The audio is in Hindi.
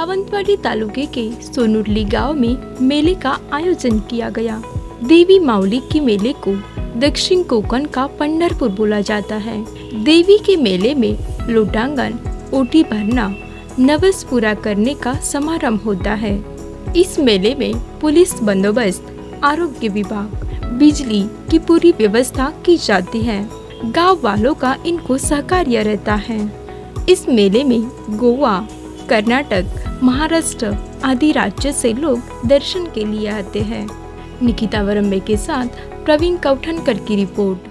सावंतवाड़ी तालुके के सोनुरली गाँव में मेले का आयोजन किया गया। देवी माउली के मेले को दक्षिण कोकण का पंडरपुर बोला जाता है। देवी के मेले में लोटांगन, ओटी भरना नवस पूरा करने का समारंभ होता है। इस मेले में पुलिस बंदोबस्त, आरोग्य विभाग, बिजली की पूरी व्यवस्था की जाती है। गाँव वालों का इनको सहकार्य रहता है। इस मेले में गोवा, कर्नाटक महाराष्ट्र आदि राज्य से लोग दर्शन के लिए आते हैं। निकिता वरम्बे के साथ प्रवीण कौठनकर की रिपोर्ट।